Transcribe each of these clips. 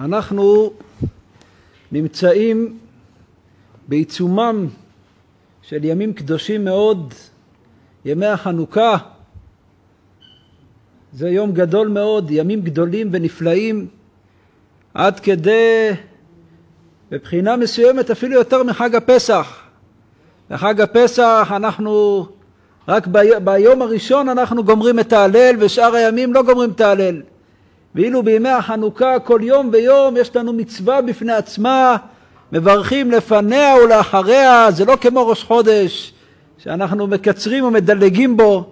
אנחנו נמצאים בעיצומם של ימים קדושים מאוד, ימי החנוכה. זה יום גדול מאוד, ימים גדולים ונפלאים, עד כדי, מבחינה מסוימת, אפילו יותר מחג הפסח. בחג הפסח אנחנו, רק בי, ביום הראשון אנחנו גומרים את ההלל, ושאר הימים לא גומרים את ההלל. ואילו בימי החנוכה כל יום ויום יש לנו מצווה בפני עצמה, מברכים לפניה ולאחריה, זה לא כמו ראש חודש, שאנחנו מקצרים ומדלגים בו,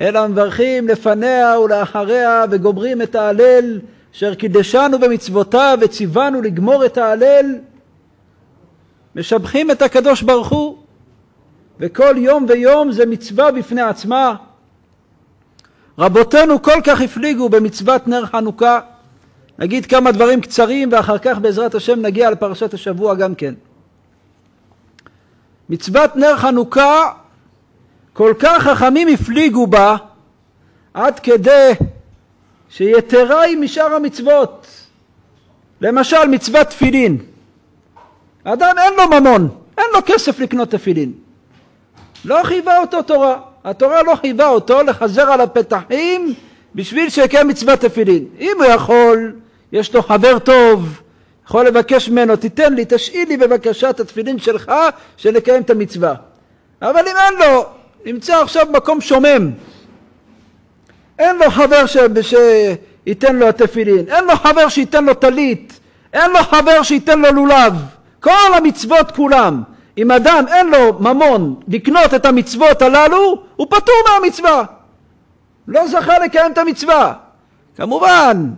אלא מברכים לפניה ולאחריה וגומרים את ההלל, אשר קידשנו במצוותיו וציוונו לגמור את ההלל, משבחים את הקדוש ברוך הוא, וכל יום ויום זה מצווה בפני עצמה. רבותינו כל כך הפליגו במצוות נר חנוכה. נגיד כמה דברים קצרים ואחר כך בעזרת השם נגיע לפרשת השבוע גם כן. מצוות נר חנוכה כל כך חכמים הפליגו בה עד כדי שיתרה היא משאר המצוות. למשל מצוות תפילין. אדם אין לו ממון, אין לו כסף לקנות תפילין. לא חייבה אותו תורה. התורה לא חייבה אותו לחזר על הפתחים בשביל שיקיים מצוות תפילין. אם הוא יכול, יש לו חבר טוב, יכול לבקש ממנו, תיתן לי, תשאיל לי בבקשה את התפילין שלך, שנקיים את המצווה. אבל אם אין לו, נמצא עכשיו במקום שומם, אין לו חבר ש... שייתן לו התפילין, אין לו חבר שייתן לו טלית, אין לו חבר שייתן לו לולב, כל המצוות כולם. אם אדם אין לו ממון לקנות את המצוות הללו, הוא פטור מהמצווה. לא זכה לקיים את המצווה. כמובן,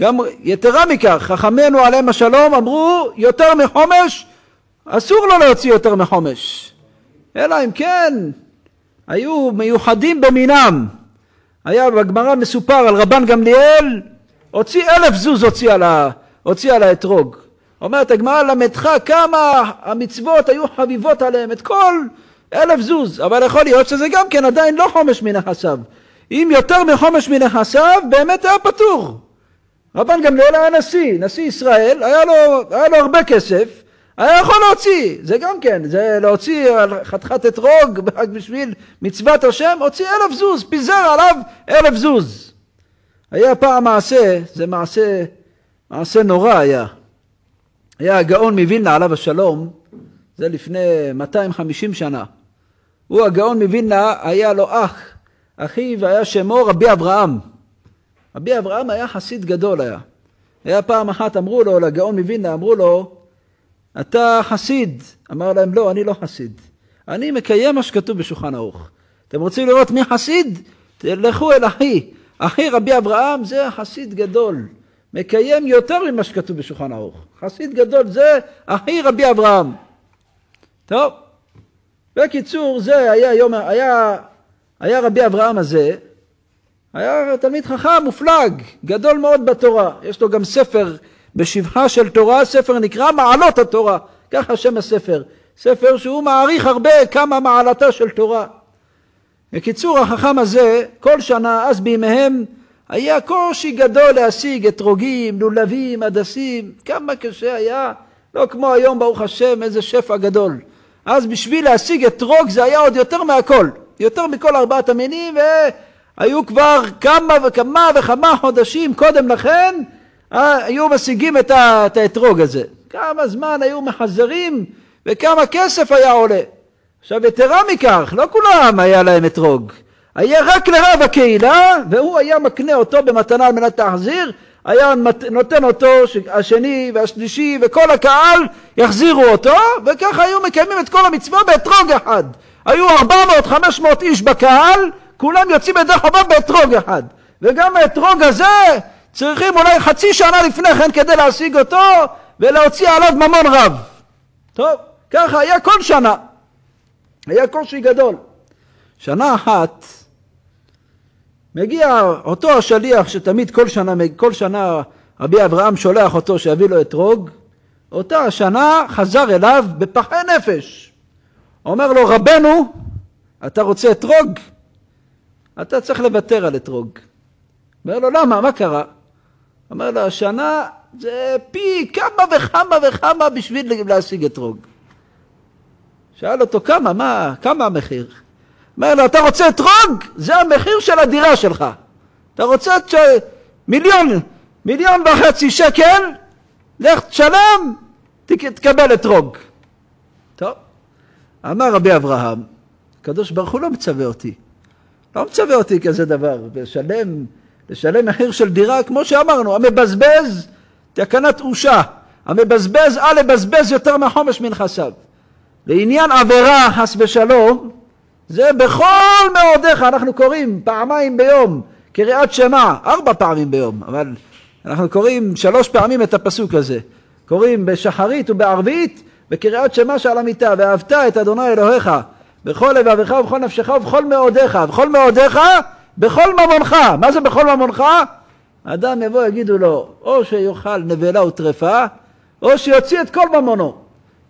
גם יתרה מכך, חכמינו עליהם השלום אמרו יותר מחומש, אסור לו להוציא יותר מחומש. אלא אם כן, היו מיוחדים במינם. היה בגמרא מסופר על רבן גמליאל, הוציא אלף זוז הוציא על, האתרוג. אומרת הגמרא למדך כמה המצוות היו חביבות עליהם, את כל אלף זוז, אבל יכול להיות שזה גם כן עדיין לא חומש מנכסיו. אם יותר מחומש מנכסיו, באמת היה פטור. רבן גמליאל היה נשיא, נשיא ישראל, היה לו, היה לו הרבה כסף, היה יכול להוציא, זה גם כן, זה להוציא על חתיכת אתרוג רק בשביל מצוות השם, הוציא אלף זוז, פיזר עליו אלף זוז. היה פעם מעשה, זה מעשה, מעשה נורא היה. היה הגאון מווילנה עליו השלום, זה לפני 250 שנה. הוא הגאון מווילנה, היה לו אח, אחיו היה שמו רבי אברהם. רבי אברהם היה חסיד גדול היה. היה פעם אחת אמרו לו, לגאון מווילנה, אמרו לו, אתה חסיד. אמר להם, לא, אני לא חסיד. אני מקיים מה שכתוב בשולחן ערוך. אתם רוצים לראות מי חסיד? תלכו אל אחי. אחי רבי אברהם זה חסיד גדול. מקיים יותר ממה שכתוב בשולחן ערוך. חסיד גדול זה אחי רבי אברהם. טוב, בקיצור זה היה יום, היה, היה רבי אברהם הזה, היה תלמיד חכם מופלג, גדול מאוד בתורה, יש לו גם ספר בשבחה של תורה, ספר נקרא מעלות התורה, ככה שם הספר, ספר שהוא מעריך הרבה כמה מעלתה של תורה. בקיצור החכם הזה כל שנה אז בימיהם היה קושי גדול להשיג אתרוגים, לולבים, הדסים, כמה קשה היה, לא כמו היום ברוך השם איזה שפע גדול. אז בשביל להשיג אתרוג זה היה עוד יותר מהכל, יותר מכל ארבעת המינים והיו כבר כמה וכמה וכמה חודשים קודם לכן אה, היו משיגים את האתרוג הזה. כמה זמן היו מחזרים וכמה כסף היה עולה. עכשיו יתרה מכך, לא כולם היה להם אתרוג. היה רק לרב הקהילה, והוא היה מקנה אותו במתנה על מנת להחזיר, היה נותן אותו, השני והשלישי וכל הקהל יחזירו אותו, וככה היו מקיימים את כל המצווה באתרוג אחד. היו 400-500 איש בקהל, כולם יוצאים ידי חובה באתרוג אחד. וגם האתרוג הזה צריכים אולי חצי שנה לפני כן כדי להשיג אותו ולהוציא עליו ממון רב. טוב, ככה היה כל שנה. היה קושי גדול. שנה אחת מגיע אותו השליח שתמיד כל שנה, כל שנה רבי אברהם שולח אותו שיביא לו אתרוג, אותה השנה חזר אליו בפחי נפש. אומר לו, רבנו, אתה רוצה אתרוג? אתה צריך לוותר על אתרוג. אומר לו, למה? מה קרה? אומר לו, השנה זה פי כמה וכמה וכמה בשביל להשיג אתרוג. שאל אותו כמה, מה, כמה המחיר? אומר לו, אתה רוצה אתרוג? זה המחיר של הדירה שלך. אתה רוצה ש... מיליון, מיליון וחצי שקל, לך תשלם, תקבל אתרוג. טוב, אמר רבי אברהם, הקדוש ברוך הוא לא מצווה אותי. לא מצווה אותי כזה דבר, לשלם, לשלם מחיר של דירה, כמו שאמרנו, המבזבז, תקנת אושה, המבזבז אל לבזבז יותר מחומש מנכסיו. לעניין עבירה, חס ושלום, זה בכל מאודיך, אנחנו קוראים פעמיים ביום, קריאת שמע, ארבע פעמים ביום, אבל אנחנו קוראים שלוש פעמים את הפסוק הזה. קוראים בשחרית ובערבית, בקריאת שמע שעל המיטה, ואהבת את אדוני אלוהיך בכל לבביך ובכל נפשך ובכל מאודיך, בכל מאודיך, בכל ממונך. מה זה בכל ממונך? אדם יבוא יגידו לו, או שיאכל נבלה וטרפה, או שיוציא את כל ממונו.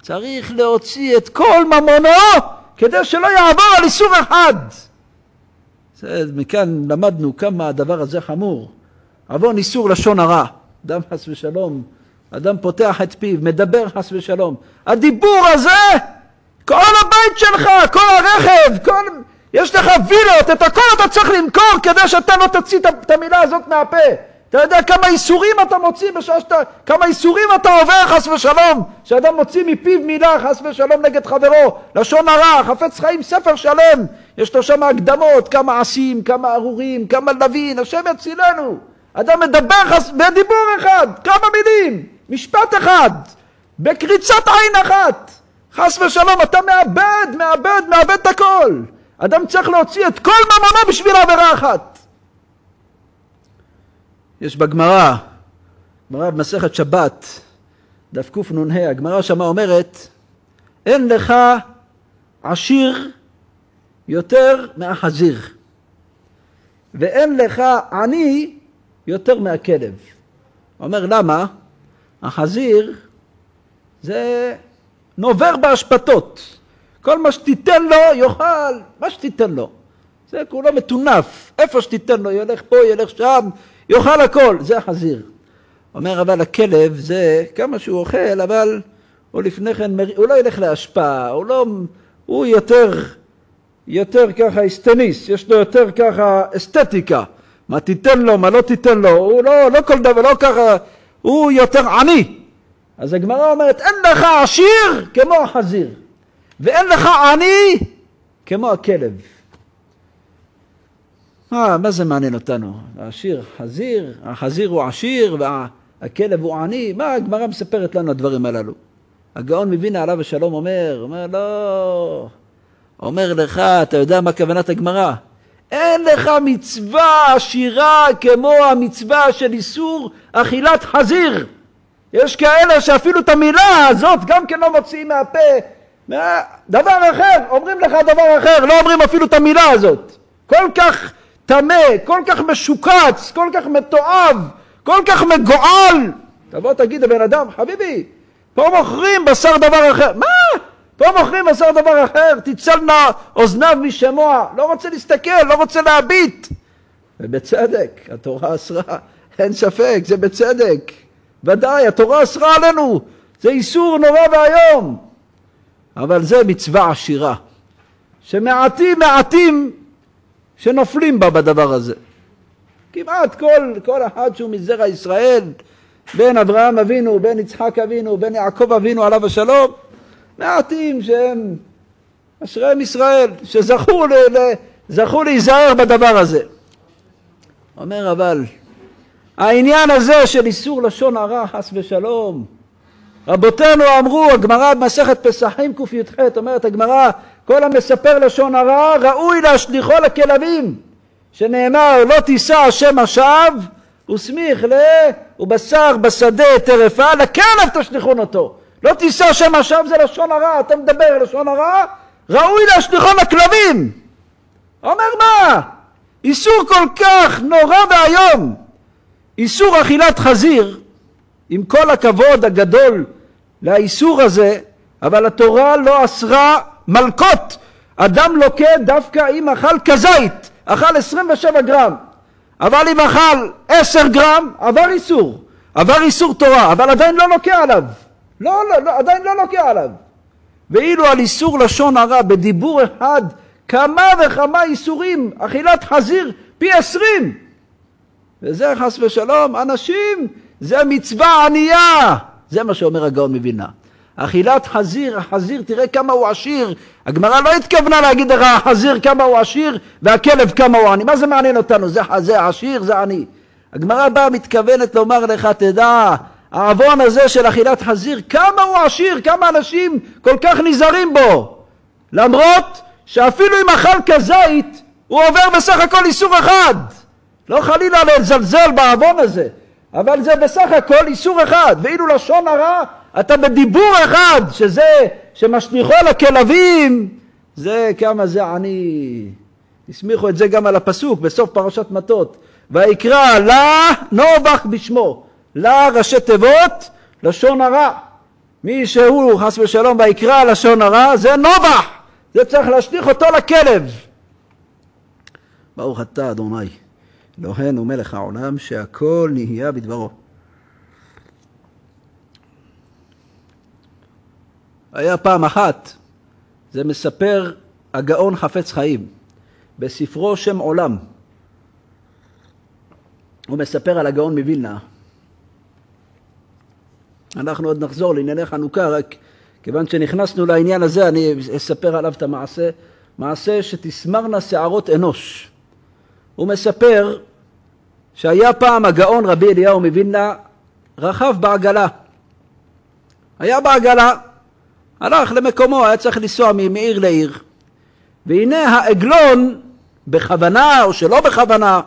צריך להוציא את כל ממונו כדי שלא יעבור על איסור אחד. זה, מכאן למדנו כמה הדבר הזה חמור. עוון איסור לשון הרע. אדם חס ושלום, אדם פותח את פיו, מדבר חס ושלום. הדיבור הזה, כל הבית שלך, כל הרכב, כל... יש לך וילות, את הכל אתה צריך למכור כדי שאתה לא תוציא את המילה הזאת מהפה. אתה יודע כמה איסורים אתה מוציא בשעה שאתה... כמה איסורים אתה עובר חס ושלום שאדם מוציא מפיו מילה חס ושלום נגד חברו לשון הרע, חפץ חיים ספר שלם. יש לו שם הקדמות כמה עשים, כמה ארורים, כמה לווין השם יצילנו. אדם מדבר חס... בדיבור אחד, כמה מילים משפט אחד בקריצת עין אחת. חס ושלום אתה מאבד, מאבד, מאבד את הכל. אדם צריך להוציא את כל ממונו בשביל עבירה אחת יש בגמרא, גמרא במסכת שבת, דף קנ"ה, הגמרא שמה אומרת, אין לך עשיר יותר מהחזיר, ואין לך עני יותר מהכלב. אומר למה? החזיר זה נובר באשפתות. כל מה שתיתן לו יאכל, מה שתיתן לו. זה כולו מטונף. איפה שתיתן לו, ילך פה, ילך שם, יאכל הכל, זה החזיר. אומר אבל הכלב זה כמה שהוא אוכל, אבל הוא לפני כן, הוא לא ילך להשפעה, הוא לא, הוא יותר, יותר ככה אסטניס, יש לו יותר ככה אסתטיקה, מה תיתן לו, מה לא תיתן לו, הוא לא, לא כל דבר, לא ככה, הוא יותר עני. אז הגמרא אומרת, אין לך עשיר כמו החזיר, ואין לך עני כמו הכלב. מה, מה זה מעניין אותנו? העשיר חזיר, החזיר הוא עשיר והכלב הוא עני? מה הגמרא מספרת לנו הדברים הללו? הגאון מווילנה עליו השלום אומר, אומר לא, אומר לך, אתה יודע מה כוונת הגמרא? אין לך מצווה עשירה כמו המצווה של איסור אכילת חזיר. יש כאלה שאפילו את המילה הזאת גם כן לא מוציאים מהפה. דבר אחר, אומרים לך דבר אחר, לא אומרים אפילו את המילה הזאת. כל כך טמא, כל כך משוקץ, כל כך מתועב, כל כך מגועל. תבוא תגיד לבן אדם, חביבי, פה מוכרים בשר דבר אחר. מה? פה מוכרים בשר דבר אחר, תצלנה אוזניו משמוע, לא רוצה להסתכל, לא רוצה להביט. ובצדק, התורה אסרה, אין ספק, זה בצדק. ודאי, התורה אסרה עלינו, זה איסור נורא ואיום. אבל זה מצווה עשירה, שמעטים מעטים שנופלים בה בדבר הזה. כמעט כל, כל אחד שהוא מזרע ישראל, בין אברהם אבינו, בין יצחק אבינו, בין יעקב אבינו עליו השלום, מעטים שהם אשריהם ישראל, שזכו ל, ל, זכו להיזהר בדבר הזה. אומר אבל, העניין הזה של איסור לשון הרע חס ושלום, רבותינו אמרו, הגמרא במסכת פסחים קי"ח, אומרת הגמרא, כל המספר לשון הרע ראוי להשליכו לכלבים, שנאמר לא תישא השם עכשיו וסמיך ל... ובשר בשדה טרפה, לכלב תשליכון אותו. לא תישא השם עכשיו זה לשון הרע, אתה מדבר לשון הרע, ראוי להשליכו לכלבים. אומר מה? איסור כל כך נורא ואיום, איסור אכילת חזיר, עם כל הכבוד הגדול לאיסור הזה, אבל התורה לא אסרה מלקות. אדם לוקה דווקא אם אכל כזית, אכל 27 גרם, אבל אם אכל 10 גרם, עבר איסור. עבר איסור תורה, אבל עדיין לא לוקח עליו. לא, לא, לא, עדיין לא לוקח עליו. ואילו על איסור לשון הרע בדיבור אחד, כמה וכמה איסורים, אכילת חזיר פי עשרים. וזה חס ושלום, אנשים, זה מצווה ענייה. זה מה שאומר הגאון מווילנה. אכילת חזיר, החזיר, תראה כמה הוא עשיר. הגמרא לא התכוונה להגיד לך החזיר כמה הוא עשיר והכלב כמה הוא עני. מה זה מעניין אותנו? זה, זה עשיר, זה עני. הגמרא באה מתכוונת לומר לך, תדע, העוון הזה של אכילת חזיר, כמה הוא עשיר, כמה אנשים כל כך נזהרים בו. למרות שאפילו אם אכל כזית, הוא עובר בסך הכל איסור אחד. לא חלילה לזלזל בעוון הזה, אבל זה בסך הכל איסור אחד. ואילו לשון הרע, אתה בדיבור אחד, שזה, שמשליכו לכלבים, זה כמה זה עני. הסמיכו את זה גם על הפסוק בסוף פרשת מטות. ויקרא לה נובח בשמו. לה ראשי תיבות, לשון הרע. מי שהוא חס ושלום ויקרא לשון הרע זה נובח. זה צריך להשליך אותו לכלב. ברוך אתה אדוני, אלוהינו מלך העולם שהכל נהיה בדברו. היה פעם אחת, זה מספר הגאון חפץ חיים, בספרו שם עולם. הוא מספר על הגאון מווילנה. אנחנו עוד נחזור לענייני חנוכה, רק כיוון שנכנסנו לעניין הזה, אני אספר עליו את המעשה, מעשה שתסמרנה שערות אנוש. הוא מספר שהיה פעם הגאון רבי אליהו מווילנה רכב בעגלה. היה בעגלה, הלך למקומו, היה צריך לנסוע מעיר לעיר. והנה העגלון, בכוונה או שלא בכוונה,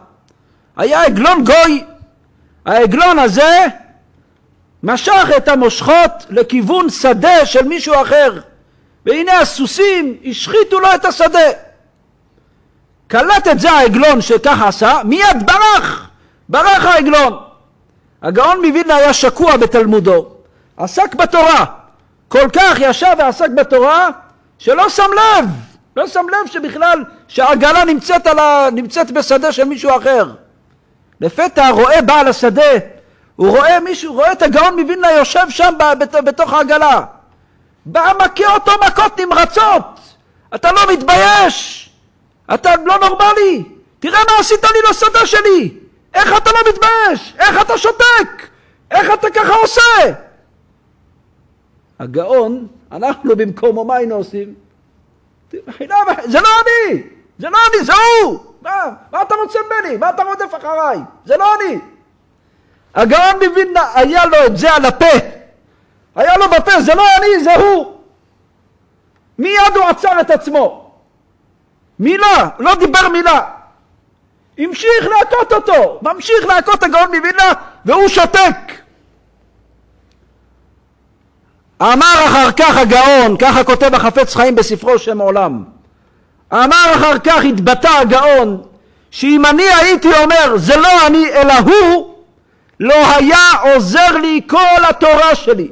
היה עגלון גוי. העגלון הזה משך את המושכות לכיוון שדה של מישהו אחר. והנה הסוסים השחיתו לו את השדה. קלט את זה העגלון שככה עשה, מיד ברח, ברח העגלון. הגאון מווילנה היה שקוע בתלמודו, עסק בתורה, כל כך ישב ועסק בתורה, שלא שם לב, לא שם לב שבכלל שהעגלה נמצאת, ה... נמצאת בשדה של מישהו אחר. לפתע רואה בעל השדה, הוא רואה מישהו, רואה את הגאון מווילנה יושב שם בתוך העגלה. בא מכה אותו מכות נמרצות, אתה לא מתבייש, אתה לא נורמלי, תראה מה עשית לי לשדה שלי, איך אתה לא מתבייש, איך אתה שותק, איך אתה ככה עושה? הגאון, אנחנו במקומו מה היינו עושים? זה לא אני, זה לא אני, זה הוא! מה, מה אתה רוצה ממני? מה אתה רודף אחריי? זה לא אני. הגאון מווילנה, היה לו את זה על הפה. היה לו בפה, זה לא אני, זה הוא. מיד הוא עצר את עצמו. מילה, לא דיבר מילה. המשיך להכות אותו, ממשיך להכות הגאון מווילנה, והוא שותק. אמר אחר כך הגאון, ככה כותב החפץ חיים בספרו שם עולם, אמר אחר כך, התבטא הגאון, שאם אני הייתי אומר זה לא אני אלא הוא, לא היה עוזר לי כל התורה שלי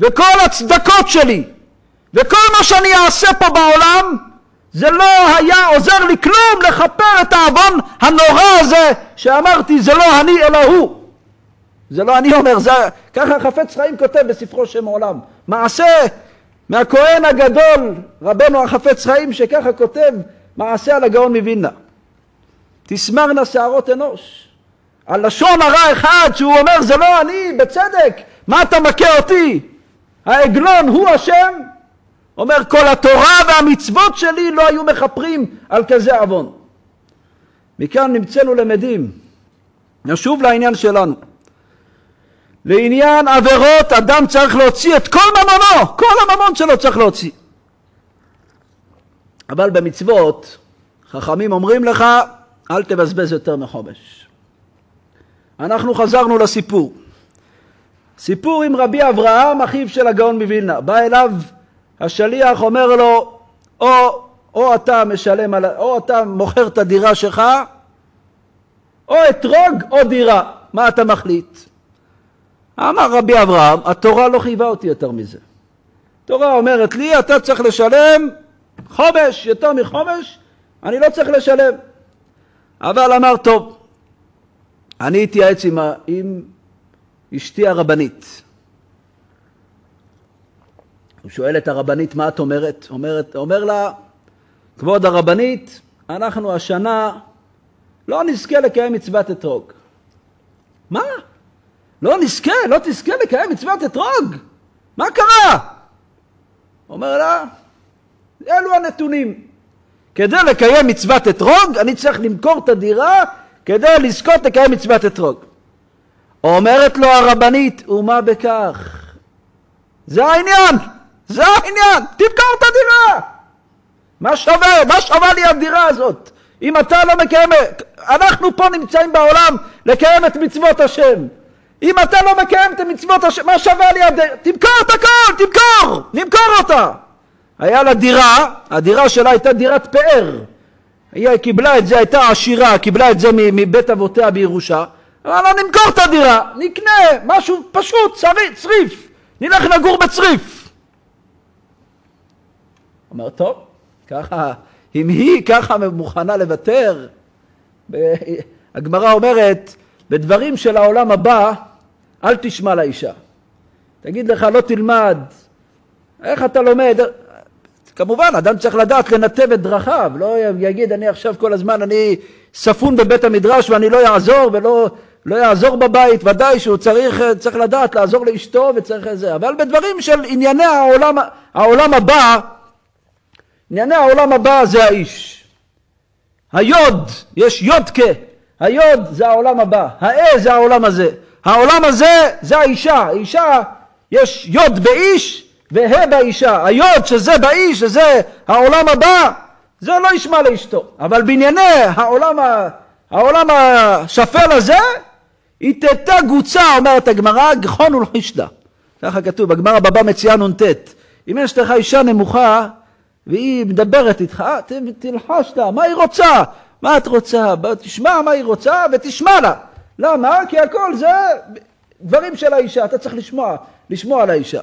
וכל הצדקות שלי וכל מה שאני אעשה פה בעולם זה לא היה עוזר לי כלום לכפר את העוון הנורא הזה שאמרתי זה לא אני אלא הוא זה לא אני אומר, זה, ככה חפץ חיים כותב בספרו שם עולם מעשה מהכהן הגדול, רבנו החפץ חיים, שככה כותב מעשה על הגאון מווילנה. תסמרנה שערות אנוש. על לשון הרע אחד שהוא אומר זה לא אני, בצדק, מה אתה מכה אותי? העגלון הוא אשם? אומר כל התורה והמצוות שלי לא היו מכפרים על כזה עוון. מכאן נמצאנו למדים. נשוב לעניין שלנו. לעניין עבירות אדם צריך להוציא את כל ממונו, כל הממון שלו צריך להוציא. אבל במצוות חכמים אומרים לך אל תבזבז יותר מחומש. אנחנו חזרנו לסיפור. סיפור עם רבי אברהם, אחיו של הגאון מווילנה. בא אליו השליח, אומר לו, או, או אתה משלם, על, או אתה מוכר את הדירה שלך, או אתרוג או דירה. מה אתה מחליט? אמר רבי אברהם, התורה לא חייבה אותי יותר מזה. התורה אומרת לי, אתה צריך לשלם חומש, יותר מחומש, אני לא צריך לשלם. אבל אמר, טוב, אני אתייעץ עם, עם, אשתי הרבנית. הוא שואל את הרבנית, מה את אומרת? אומרת אומר לה, כבוד הרבנית, אנחנו השנה לא נזכה לקיים מצוות אתרוג. מה? לא נזכה, לא תזכה לקיים מצוות אתרוג? מה קרה? אומר לה, אלו הנתונים. כדי לקיים מצוות אתרוג, אני צריך למכור את הדירה כדי לזכות לקיים מצוות אתרוג. אומרת לו הרבנית, ומה בכך? זה העניין, זה העניין, תמכור את הדירה. מה שווה, מה שווה לי הדירה הזאת? אם אתה לא מקיים, אנחנו פה נמצאים בעולם לקיים את מצוות השם. אם אתה לא מקיים את מצוות השם, מה שווה לי הדירה? תמכור את הכל, תמכור, נמכור אותה. היה לה דירה, הדירה שלה הייתה דירת פאר. היא קיבלה את זה, הייתה עשירה, קיבלה את זה מבית אבותיה בירושה. אמרה לה, נמכור את הדירה, נקנה משהו פשוט, צריף, נלך לגור בצריף. אומר, טוב, ככה, אם היא ככה מוכנה לוותר, הגמרא אומרת, בדברים של העולם הבא, אל תשמע לאישה. תגיד לך, לא תלמד. איך אתה לומד? כמובן, אדם צריך לדעת לנתב את דרכיו, לא יגיד, אני עכשיו כל הזמן, אני ספון בבית המדרש ואני לא אעזור ולא לא יעזור בבית, ודאי שהוא צריך, צריך לדעת לעזור לאשתו וצריך זה, אבל בדברים של ענייני העולם, העולם הבא, ענייני העולם הבא זה האיש. היוד, יש יודקה, היוד זה העולם הבא, האה זה העולם הזה, העולם הזה זה האישה, האישה, יש יוד באיש והא באישה, היוד שזה באיש, שזה העולם הבא, זה לא ישמע לאשתו, אבל בענייני העולם, העולם השפל הזה, איתתה גוצה, אומרת הגמרא, גחון ולחישדה. ככה כתוב, הגמרא בבא מציאה נ"ט. אם יש לך אישה נמוכה והיא מדברת איתך, תלחש לה, מה היא רוצה? מה את רוצה? תשמע מה היא רוצה ותשמע לה. למה? כי הכל זה דברים של האישה, אתה צריך לשמוע, לשמוע על האישה.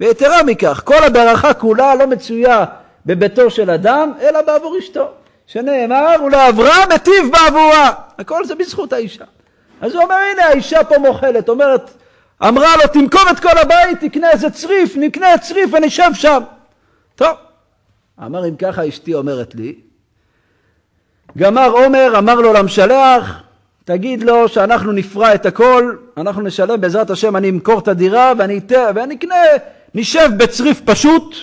ויתרה מכך, כל הברכה כולה לא מצויה בביתו של אדם, אלא בעבור אשתו. שנאמר, ולאברהם היטיב בעבורה. הכל זה בזכות האישה. אז הוא אומר, הנה האישה פה מוכלת, אומרת, אמרה לו, תמכור את כל הבית, תקנה איזה צריף, נקנה צריף ונשב שם. טוב. אמר, אם ככה אשתי אומרת לי, גמר עומר, אמר לו למשלח, תגיד לו שאנחנו נפרע את הכל, אנחנו נשלם בעזרת השם, אני אמכור את הדירה ואני, אקנה, נשב בצריף פשוט,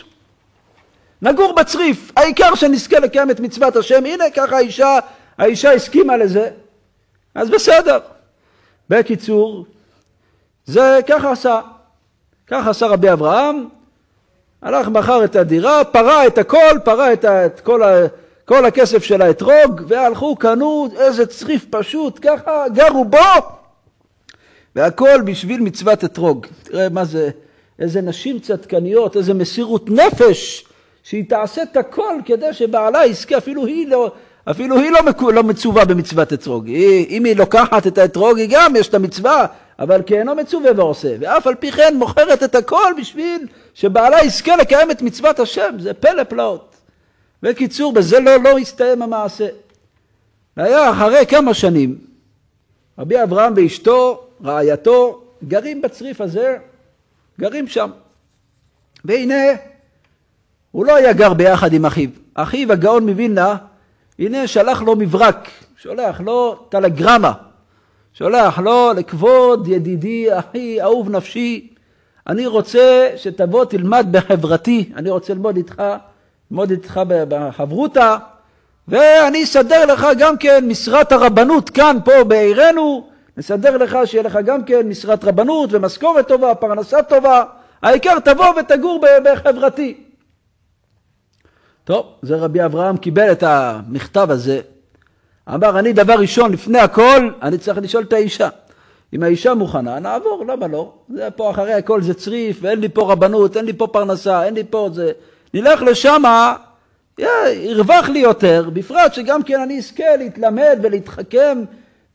נגור בצריף, העיקר שנזכה לקיים את מצוות השם, הנה ככה האישה, האישה הסכימה לזה, אז בסדר. בקיצור, זה ככה עשה. ככה עשה רבי אברהם, הלך מכר את הדירה, פרע את הכל, פרע את, את כל, ה, כל הכסף של האתרוג, והלכו, קנו איזה צריף פשוט, ככה גרו בו, והכל בשביל מצוות אתרוג. תראה מה זה, איזה נשים צדקניות, איזה מסירות נפש, שהיא תעשה את הכל כדי שבעלה יזכה, אפילו היא לא, אפילו היא לא, מקו, לא מצווה במצוות אתרוג. היא, אם היא לוקחת את האתרוג, היא גם יש את המצווה, אבל כאינו מצווה ועושה. ואף על פי כן מוכרת את הכל בשביל שבעלה יזכה לקיים את מצוות השם. זה פלא פלאות. בקיצור, בזה לא, לא הסתיים המעשה. והיה אחרי כמה שנים, רבי אברהם ואשתו, רעייתו, גרים בצריף הזה, גרים שם. והנה, הוא לא היה גר ביחד עם אחיו. אחיו, הגאון מווילנה, הנה שלח לו מברק, שולח לו טלגרמה, שולח לו לכבוד ידידי, אחי, אהוב נפשי, אני רוצה שתבוא תלמד בחברתי, אני רוצה ללמוד איתך, ללמוד איתך בחברותא, ואני אסדר לך גם כן משרת הרבנות כאן, פה בעירנו, נסדר לך שיהיה לך גם כן משרת רבנות ומשכורת טובה, פרנסה טובה, העיקר תבוא ותגור בחברתי. טוב, זה רבי אברהם קיבל את המכתב הזה, אמר, אני דבר ראשון, לפני הכל, אני צריך לשאול את האישה. אם האישה מוכנה, נעבור, למה לא? זה פה אחרי הכל זה צריף, ואין לי פה רבנות, אין לי פה פרנסה, אין לי פה זה... נלך לשמה, ירווח לי יותר, בפרט שגם כן אני אזכה להתלמד ולהתחכם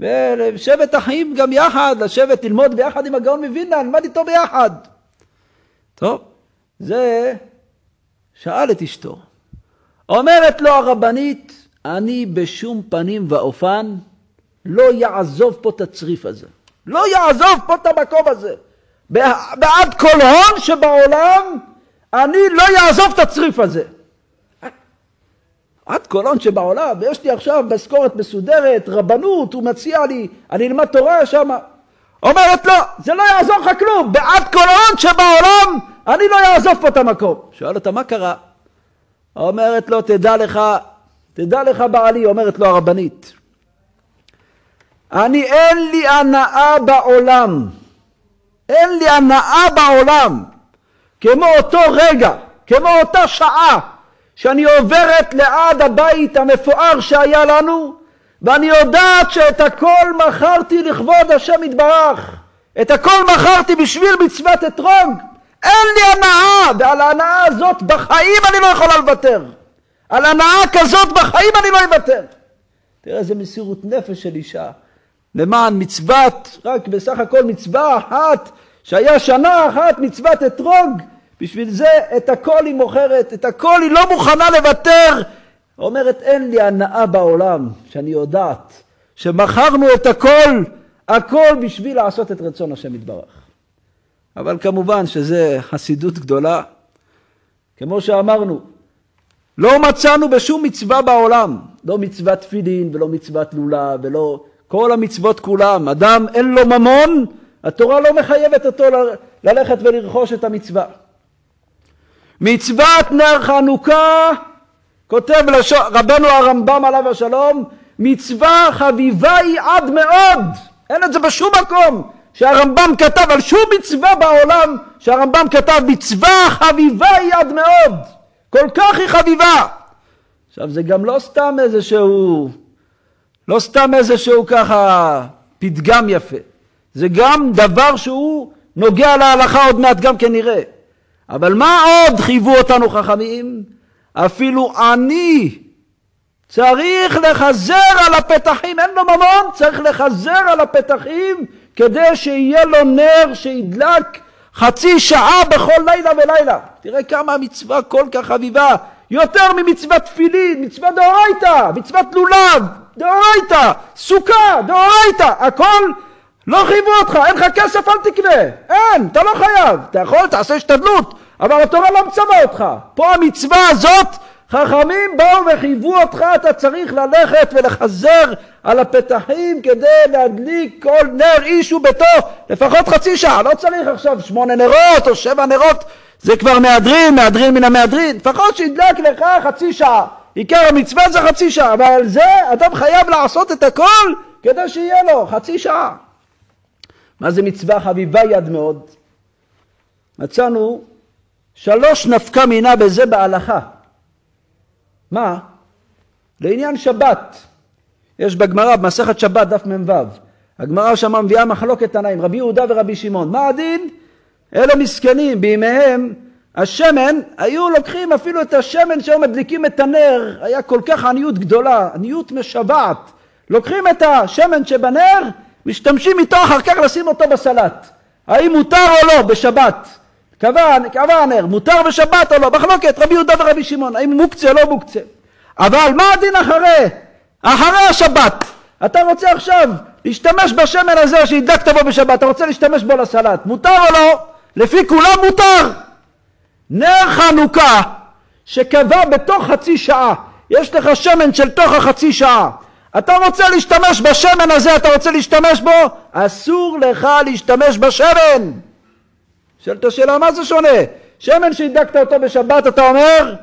ולשבת אחים גם יחד, לשבת ללמוד ביחד עם הגאון מווילנה, נלמד איתו ביחד. טוב, זה שאל את אשתו. אומרת לו הרבנית, אני בשום פנים ואופן לא יעזוב פה את הצריף הזה. לא יעזוב פה את המקום הזה. בעד כל הון שבעולם, אני לא יעזוב את הצריף הזה. עד כל הון שבעולם, ויש לי עכשיו משכורת מסודרת, רבנות, הוא מציע לי, אני אלמד תורה שם. אומרת לו, זה לא יעזור לך כלום, בעד כל הון שבעולם, אני לא יעזוב פה את המקום. שואל אותה, מה קרה? אומרת לו, תדע לך, תדע לך בעלי, אומרת לו הרבנית, אני אין לי הנאה בעולם, אין לי הנאה בעולם, כמו אותו רגע, כמו אותה שעה שאני עוברת ליד הבית המפואר שהיה לנו, ואני יודעת שאת הכל מכרתי לכבוד השם יתברך, את הכל מכרתי בשביל מצוות אתרוג, אין לי הנאה, ועל ההנאה הזאת בחיים אני לא יכולה לוותר. על הנאה כזאת בחיים אני לא אוותר. תראה איזה מסירות נפש של אישה. למען מצוות, רק בסך הכל מצווה אחת, שהיה שנה אחת מצוות אתרוג, בשביל זה את הכל היא מוכרת, את הכל היא לא מוכנה לוותר. אומרת, אין לי הנאה בעולם, שאני יודעת שמכרנו את הכל, הכל בשביל לעשות את רצון השם יתברך. אבל כמובן שזה חסידות גדולה. כמו שאמרנו, לא מצאנו בשום מצווה בעולם, לא מצוות תפילין ולא מצוות לולה ולא כל המצוות כולם. אדם אין לו ממון, התורה לא מחייבת אותו ללכת ולרכוש את המצווה. מצוות נר חנוכה, כותב רבנו הרמב"ם עליו השלום, מצווה חביבה היא עד מאוד, אין את זה בשום מקום שהרמב"ם כתב על שום מצווה בעולם שהרמב"ם כתב מצווה חביבה היא עד מאוד, כל כך היא חביבה. עכשיו זה גם לא סתם איזשהו, לא סתם איזשהו ככה פתגם יפה, זה גם דבר שהוא נוגע להלכה עוד מעט גם כן נראה. אבל מה עוד חייבו אותנו חכמים? אפילו אני צריך לחזר על הפתחים, אין לו ממון, צריך לחזר על הפתחים כדי שיהיה לו נר שידלק חצי שעה בכל לילה ולילה. תראה כמה המצווה כל כך חביבה, יותר ממצוות תפילין, מצווה דאורייתא, מצוות לולב, דאורייתא, סוכה, דאורייתא, הכל לא חייבו אותך, אין לך כסף אל תקנה, אין, אתה לא חייב, אתה יכול, תעשה השתדלות, אבל התורה לא מצווה אותך. פה המצווה הזאת, חכמים באו וחייבו אותך, אתה צריך ללכת ולחזר על הפתחים כדי להדליק כל נר איש וביתו לפחות חצי שעה, לא צריך עכשיו שמונה נרות או שבע נרות, זה כבר מהדרין, מהדרין מן המהדרין, לפחות שידלק לך חצי שעה. עיקר המצווה זה חצי שעה, אבל על זה אדם חייב לעשות את הכל כדי שיהיה לו חצי שעה. מה זה מצווה חביבה יד מאוד? מצאנו שלוש נפקא מינה בזה בהלכה. מה? לעניין שבת. יש בגמרא, במסכת שבת, דף מ"ו, הגמרא שמה מביאה מחלוקת תנאים, רבי יהודה ורבי שמעון. מה הדין? אלה מסכנים, בימיהם השמן, היו לוקחים אפילו את השמן שהיו מדליקים את הנר, היה כל כך עניות גדולה, עניות משוועת. לוקחים את השמן שבנר, משתמשים איתו אחר כך לשים אותו בסלט. האם מותר או לא בשבת? קבע, קבע הנר, מותר בשבת או לא? מחלוקת רבי יהודה ורבי שמעון, האם מוקצה או לא מוקצה. אבל מה הדין אחרי? אחרי השבת. אתה רוצה עכשיו להשתמש בשמן הזה שהדלקת בו בשבת, אתה רוצה להשתמש בו לסלט, מותר או לא? לפי כולם מותר. נר חנוכה שקבע בתוך חצי שעה, יש לך שמן של תוך החצי שעה, אתה רוצה להשתמש בשמן הזה, אתה רוצה להשתמש בו, אסור לך להשתמש בשמן. שואלת השאלה, מה זה שונה? שמן שהדקת אותו בשבת, אתה אומר,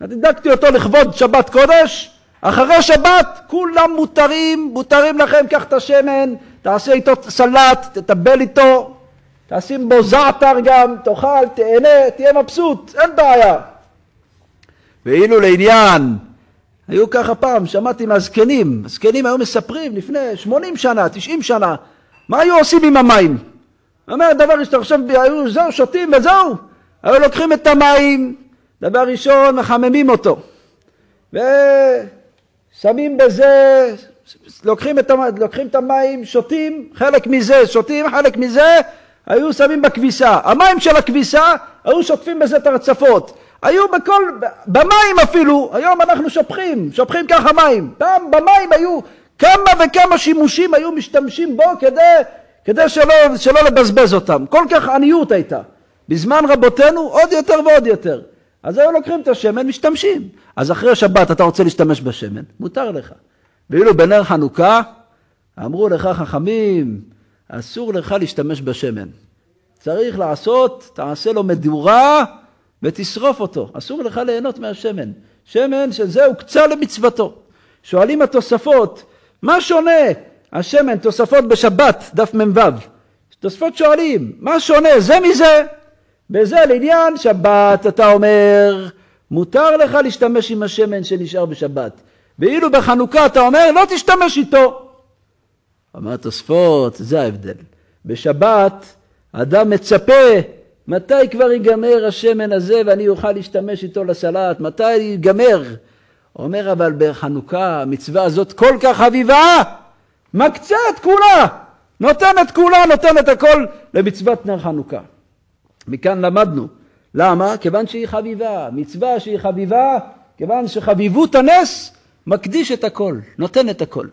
הדקתי אותו לכבוד שבת קודש, אחרי שבת כולם מותרים, מותרים לכם, קח את השמן, תעשה איתו סלט, תטבל איתו, תשים בו זעתר גם, תאכל, תהנה, תהיה מבסוט, אין בעיה. ואילו לעניין, היו ככה פעם, שמעתי מהזקנים, הזקנים היו מספרים לפני 80 שנה, 90 שנה, מה היו עושים עם המים? אומר דבר ראשון, עכשיו היו זהו, שותים וזהו, היו לוקחים את המים, דבר ראשון מחממים אותו, ושמים בזה, לוקחים את, לוקחים את המים, שותים, חלק מזה שותים, חלק מזה היו שמים בכביסה. המים של הכביסה, היו שוטפים בזה את הרצפות. היו בכל, במים אפילו, היום אנחנו שופכים, שופכים ככה מים. פעם במים היו כמה וכמה שימושים היו משתמשים בו כדי כדי שלא, שלא לבזבז אותם. כל כך עניות הייתה. בזמן רבותינו עוד יותר ועוד יותר. אז היו לוקחים את השמן, משתמשים. אז אחרי שבת אתה רוצה להשתמש בשמן, מותר לך. ואילו בנר חנוכה, אמרו לך חכמים, אסור לך להשתמש בשמן. צריך לעשות, תעשה לו מדורה ותשרוף אותו. אסור לך ליהנות מהשמן. שמן שזה הוקצה למצוותו. שואלים התוספות, מה שונה השמן, תוספות בשבת, דף מ"ו. תוספות שואלים, מה שונה זה מזה? בזה לעניין שבת אתה אומר, מותר לך להשתמש עם השמן שנשאר בשבת. ואילו בחנוכה אתה אומר, לא תשתמש איתו. אמר תוספות, זה ההבדל. בשבת אדם מצפה מתי כבר ייגמר השמן הזה ואני אוכל להשתמש איתו לסלט, מתי ייגמר? אומר אבל בחנוכה המצווה הזאת כל כך חביבה, מקצה את כולה, נותן את כולה, נותן את הכל למצוות נר חנוכה. מכאן למדנו. למה? כיוון שהיא חביבה. מצווה שהיא חביבה, כיוון שחביבות הנס מקדיש את הכל, נותן את הכל.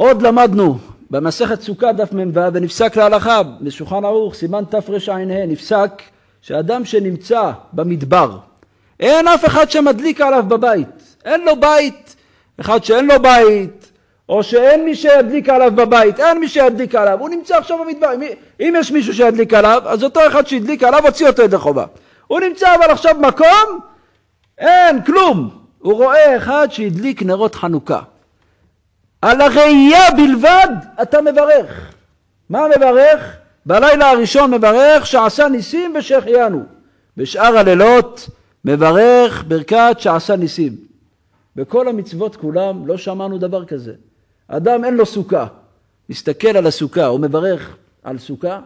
עוד למדנו במסכת סוכה דף מ"ו ונפסק להלכה בשולחן ערוך סימן תרע"ה נפסק שאדם שנמצא במדבר אין אף אחד שמדליק עליו בבית. אין לו בית אחד שאין לו בית או שאין מי שידליק עליו בבית אין מי שידליק עליו. הוא נמצא עכשיו במדבר. אם יש מישהו שידליק עליו אז אותו אחד שהדליק עליו הוציא אותו ידי חובה. הוא נמצא אבל עכשיו במקום אין כלום. הוא רואה אחד שהדליק נרות חנוכה על הראייה בלבד אתה מברך. מה מברך? בלילה הראשון מברך שעשה ניסים ושהחיינו. בשאר הלילות מברך ברכת שעשה ניסים. בכל המצוות כולם לא שמענו דבר כזה. אדם אין לו סוכה, מסתכל על הסוכה, הוא מברך על סוכה?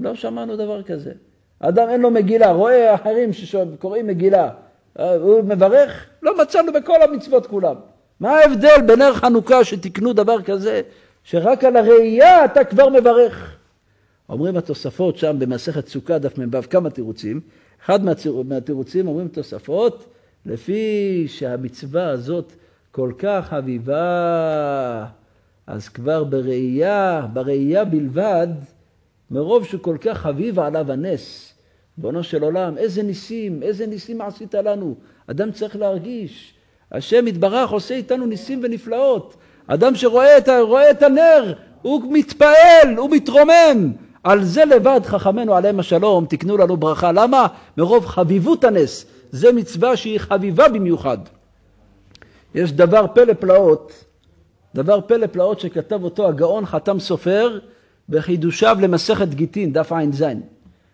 לא שמענו דבר כזה. אדם אין לו מגילה, רואה אחרים שקוראים מגילה, הוא מברך? לא מצאנו בכל המצוות כולם. מה ההבדל בין נר חנוכה שתקנו דבר כזה, שרק על הראייה אתה כבר מברך? אומרים התוספות שם במסכת סוכה דף מ"ו כמה תירוצים. אחד מהתירוצים אומרים תוספות, לפי שהמצווה הזאת כל כך חביבה, אז כבר בראייה, בראייה בלבד, מרוב שכל כך חביב עליו הנס, ריבונו של עולם, איזה ניסים, איזה ניסים עשית לנו. אדם צריך להרגיש השם יתברך עושה איתנו ניסים ונפלאות. אדם שרואה את, את הנר, הוא מתפעל, הוא מתרומם. על זה לבד חכמינו עליהם השלום תקנו לנו ברכה. למה? מרוב חביבות הנס. זה מצווה שהיא חביבה במיוחד. יש דבר פלא פלאות, דבר פלא פלאות שכתב אותו הגאון חתם סופר בחידושיו למסכת גיטין, דף ע"ז.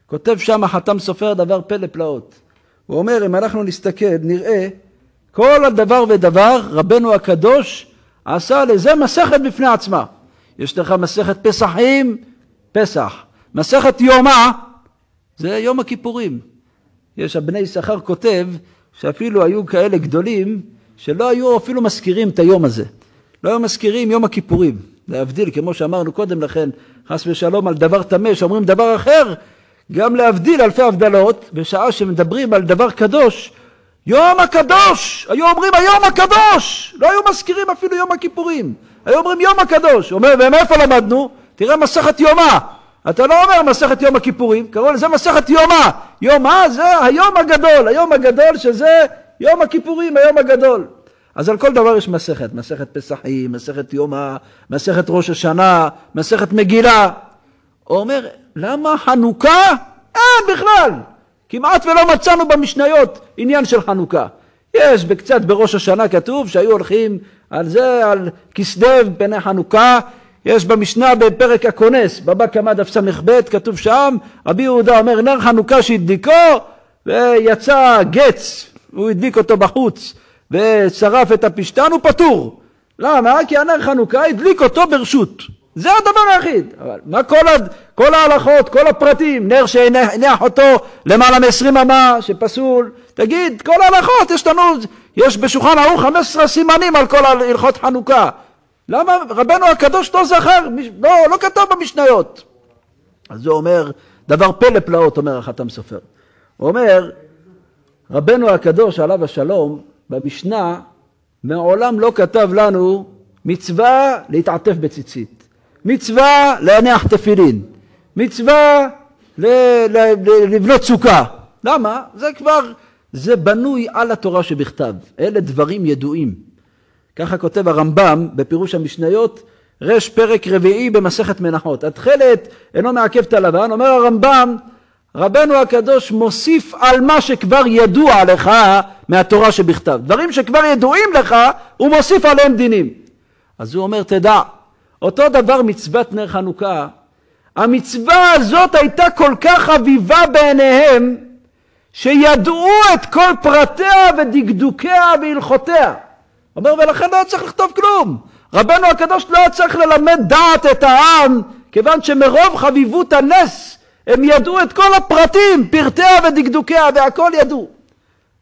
כותב שם חתם סופר דבר פלא פלאות. הוא אומר, אם אנחנו נסתכל, נראה כל הדבר ודבר רבנו הקדוש עשה לזה מסכת בפני עצמה. יש לך מסכת פסחים, פסח. מסכת יומא, זה יום הכיפורים. יש הבני יששכר כותב שאפילו היו כאלה גדולים שלא היו אפילו מזכירים את היום הזה. לא היו מזכירים יום הכיפורים. להבדיל, כמו שאמרנו קודם לכן, חס ושלום על דבר טמא, שאומרים דבר אחר, גם להבדיל אלפי הבדלות, בשעה שמדברים על דבר קדוש, יום הקדוש! היו אומרים היום הקדוש! לא היו מזכירים אפילו יום הכיפורים. היו אומרים יום הקדוש. אומר, ומאיפה למדנו? תראה מסכת יומא. אתה לא אומר מסכת יום הכיפורים, קראו לזה מסכת יומא. יומא זה היום הגדול, היום הגדול שזה יום הכיפורים, היום הגדול. אז על כל דבר יש מסכת, מסכת פסחים, מסכת יומא, מסכת ראש השנה, מסכת מגילה. הוא אומר, למה חנוכה? אין בכלל. כמעט ולא מצאנו במשניות עניין של חנוכה. יש בקצת בראש השנה כתוב שהיו הולכים על זה, על כסלו פני חנוכה, יש במשנה בפרק הכונס, בבא קמא דף ס"ב, כתוב שם, רבי יהודה אומר נר חנוכה שהדליקו ויצא גץ, הוא הדליק אותו בחוץ ושרף את הפשתן, הוא פטור. למה? כי הנר חנוכה הדליק אותו ברשות. זה הדבר היחיד. אבל מה כל, הד... כל ההלכות, כל הפרטים, נר שהניח אותו למעלה מ-20 אמה, שפסול, תגיד, כל ההלכות, יש לנו, יש בשולחן ערוך 15 סימנים על כל הלכות חנוכה. למה רבנו הקדוש לא זכר, לא, לא כתב במשניות. אז הוא אומר, דבר פלא פלאות, אומר החתם סופר. הוא אומר, רבנו הקדוש עליו השלום, במשנה, מעולם לא כתב לנו מצווה להתעטף בציצית. מצווה להניח תפילין, מצווה ל- ל- ל- לבנות סוכה. למה? זה כבר, זה בנוי על התורה שבכתב. אלה דברים ידועים. ככה כותב הרמב"ם בפירוש המשניות, רש פרק רביעי במסכת מנחות. התכלת אינו מעכב את הלבן, אומר הרמב"ם, רבנו הקדוש מוסיף על מה שכבר ידוע לך מהתורה שבכתב. דברים שכבר ידועים לך, הוא מוסיף עליהם דינים. אז הוא אומר, תדע, אותו דבר מצוות נר חנוכה, המצווה הזאת הייתה כל כך חביבה בעיניהם, שידעו את כל פרטיה ודקדוקיה והלכותיה. אומר, ולכן לא צריך לכתוב כלום. רבנו הקדוש לא צריך ללמד דעת את העם, כיוון שמרוב חביבות הנס הם ידעו את כל הפרטים, פרטיה ודקדוקיה, והכל ידעו.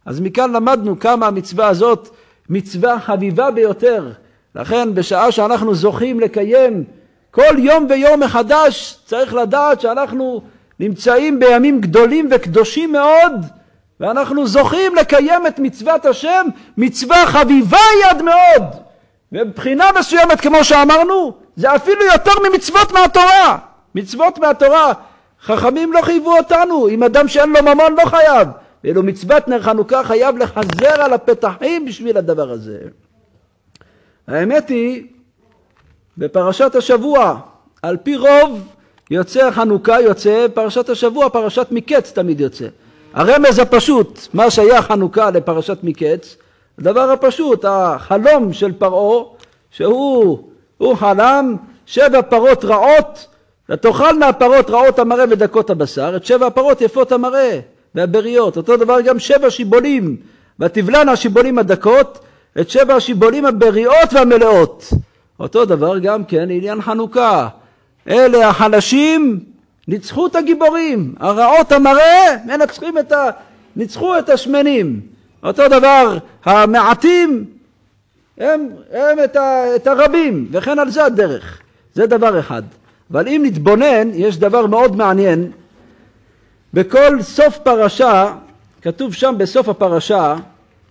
אז מכאן למדנו כמה המצווה הזאת מצווה חביבה ביותר. לכן בשעה שאנחנו זוכים לקיים כל יום ויום מחדש, צריך לדעת שאנחנו נמצאים בימים גדולים וקדושים מאוד, ואנחנו זוכים לקיים את מצוות השם, מצווה חביבה יד מאוד. מבחינה מסוימת, כמו שאמרנו, זה אפילו יותר ממצוות מהתורה. מצוות מהתורה, חכמים לא חייבו אותנו, אם אדם שאין לו ממון לא חייב. ואילו מצוות נר חנוכה חייב לחזר על הפתחים בשביל הדבר הזה. האמת היא, בפרשת השבוע, על פי רוב יוצא חנוכה, יוצא פרשת השבוע, פרשת מקץ תמיד יוצא. הרמז הפשוט, מה שייך חנוכה לפרשת מקץ, הדבר הפשוט, החלום של פרעה, שהוא הוא חלם שבע פרות רעות, ותאכלנה הפרות רעות המראה ודקות הבשר, את שבע הפרות יפות המראה והבריות. אותו דבר גם שבע שיבולים, ותבלענה השיבולים הדקות, את שבע השיבולים הבריאות והמלאות. אותו דבר גם כן עניין חנוכה. אלה החלשים ניצחו את הגיבורים, הרעות המראה מנצחים את ה... ניצחו את השמנים. אותו דבר המעטים הם, הם את, ה, את הרבים, וכן על זה הדרך. זה דבר אחד. אבל אם נתבונן, יש דבר מאוד מעניין. בכל סוף פרשה, כתוב שם בסוף הפרשה,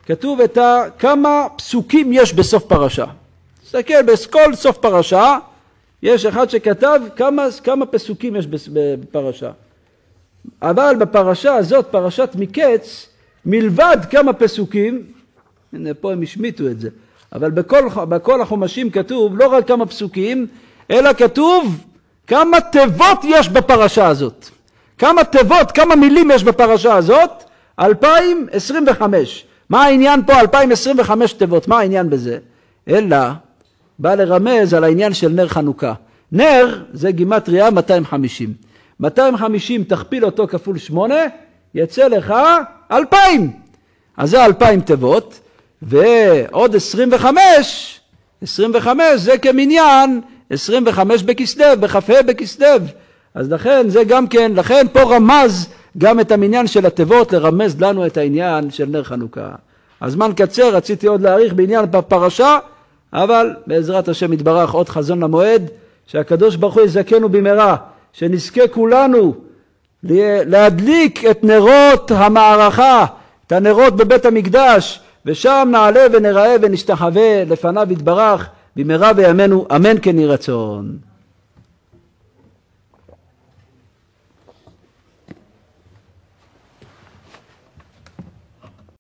כתוב את ה, כמה פסוקים יש בסוף פרשה. תסתכל, בכל סוף פרשה יש אחד שכתב כמה, כמה פסוקים יש בפרשה. אבל בפרשה הזאת, פרשת מקץ, מלבד כמה פסוקים, הנה פה הם השמיטו את זה, אבל בכל, בכל החומשים כתוב לא רק כמה פסוקים, אלא כתוב כמה תיבות יש בפרשה הזאת. כמה תיבות, כמה מילים יש בפרשה הזאת? 2025. מה העניין פה 2025 תיבות? מה העניין בזה? אלא בא לרמז על העניין של נר חנוכה. נר זה גימטריה 250. 250 תכפיל אותו כפול 8, יצא לך 2,000. אז זה 2,000 תיבות, ועוד 25, 25 זה כמניין 25 בכסלו, בכ"ה בכסלו. אז לכן זה גם כן, לכן פה רמז גם את המניין של התיבות, לרמז לנו את העניין של נר חנוכה. הזמן קצר, רציתי עוד להאריך בעניין הפרשה, אבל בעזרת השם יתברך עוד חזון למועד, שהקדוש ברוך הוא יזכנו במהרה, שנזכה כולנו להדליק את נרות המערכה, את הנרות בבית המקדש, ושם נעלה ונראה ונשתחווה לפניו יתברך במהרה בימינו, אמן כן יהי רצון.